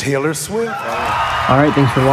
Taylor Swift. All right, thanks for watching.